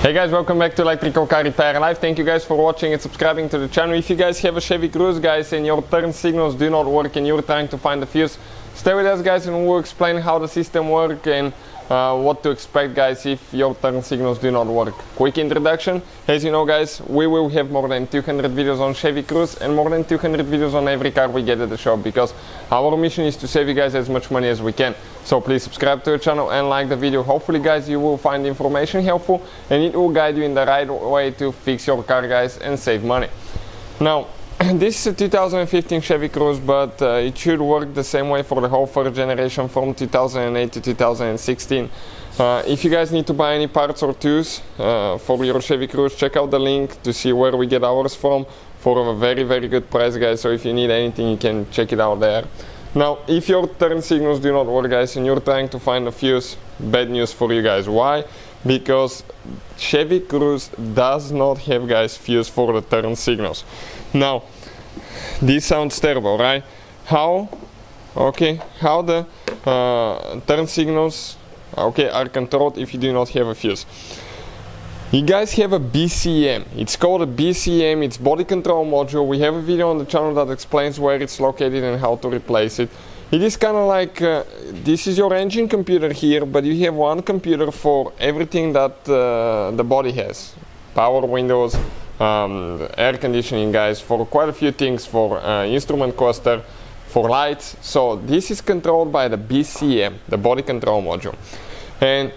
Hey guys, welcome back to Electrical Car Repair Live. Thank you guys for watching and subscribing to the channel. If you guys have a Chevy Cruze guys and your turn signals do not work and you're trying to find the fuse, stay with us guys and we'll explain how the system works and uh, what to expect guys if your turn signals do not work. Quick introduction, as you know guys, we will have more than 200 videos on Chevy Cruze and more than 200 videos on every car we get at the shop because our mission is to save you guys as much money as we can. So please subscribe to the channel and like the video. Hopefully guys you will find information helpful and it will guide you in the right way to fix your car guys and save money. Now this is a 2015 Chevy Cruze, but uh, it should work the same way for the whole first generation from 2008 to 2016. Uh, if you guys need to buy any parts or tools uh, for your Chevy Cruze, check out the link to see where we get ours from for a very very good price guys, so if you need anything you can check it out there. Now, if your turn signals do not work guys and you're trying to find a fuse, bad news for you guys. Why? Because Chevy Cruze does not have guys fuse for the turn signals. Now, this sounds terrible, right? How, okay, how the uh, turn signals, okay, are controlled if you do not have a fuse. You guys have a BCM. It's called a BCM. It's body control module. We have a video on the channel that explains where it's located and how to replace it. It is kind of like uh, this is your engine computer here, but you have one computer for everything that uh, the body has. Power windows, um, air conditioning guys, for quite a few things, for uh, instrument cluster, for lights. So this is controlled by the BCM, the body control module. And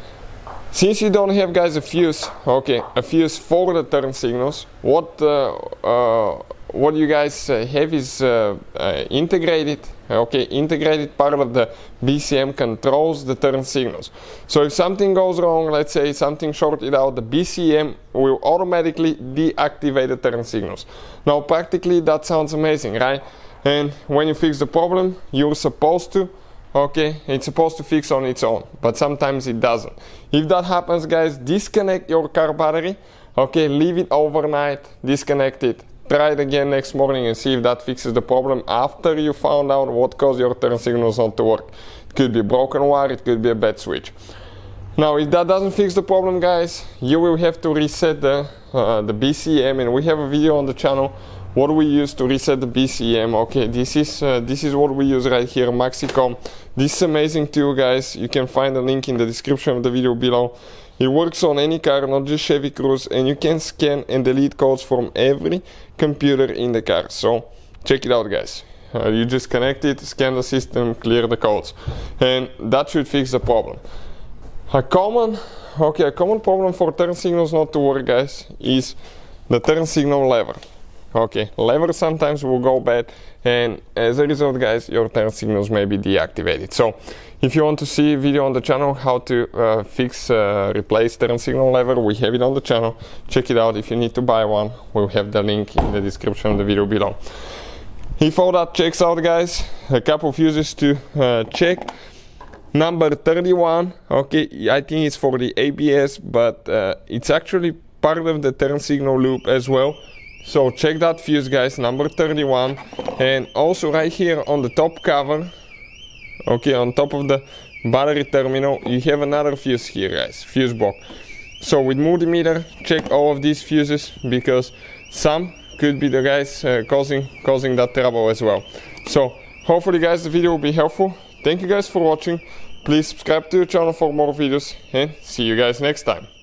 since you don't have guys a fuse, okay, a fuse for the turn signals, what uh, uh, what you guys uh, have is uh, uh, integrated, okay, integrated part of the BCM controls the turn signals. So if something goes wrong, let's say something shorted out, the BCM will automatically deactivate the turn signals. Now practically that sounds amazing, right? And when you fix the problem, you're supposed to okay it's supposed to fix on its own but sometimes it doesn't if that happens guys disconnect your car battery okay leave it overnight disconnect it try it again next morning and see if that fixes the problem after you found out what caused your turn signals not to work. It could be broken wire, it could be a bad switch. Now if that doesn't fix the problem guys, you will have to reset the, uh, the BCM and we have a video on the channel what we use to reset the BCM. Okay, this is uh, this is what we use right here, Maxicom. This is amazing tool guys. You can find the link in the description of the video below. It works on any car, not just Chevy Cruze, and you can scan and delete codes from every computer in the car. So check it out, guys. Uh, you just connect it, scan the system, clear the codes, and that should fix the problem. A common, okay, a common problem for turn signals not to work, guys, is the turn signal lever. Okay, lever sometimes will go bad and as a result guys your turn signals may be deactivated. So if you want to see video on the channel how to uh, fix, uh, replace turn signal lever, we have it on the channel. Check it out if you need to buy one, we'll have the link in the description of the video below. If all that checks out guys, a couple of fuses to uh, check. Number 31, okay, I think it's for the ABS, but uh, it's actually part of the turn signal loop as well so check that fuse guys, number 31. And also right here on the top cover, okay, on top of the battery terminal, you have another fuse here guys, fuse box. So with multimeter, check all of these fuses because some could be the guys uh, causing, causing that trouble as well. So hopefully guys the video will be helpful. Thank you guys for watching. Please subscribe to the channel for more videos and see you guys next time.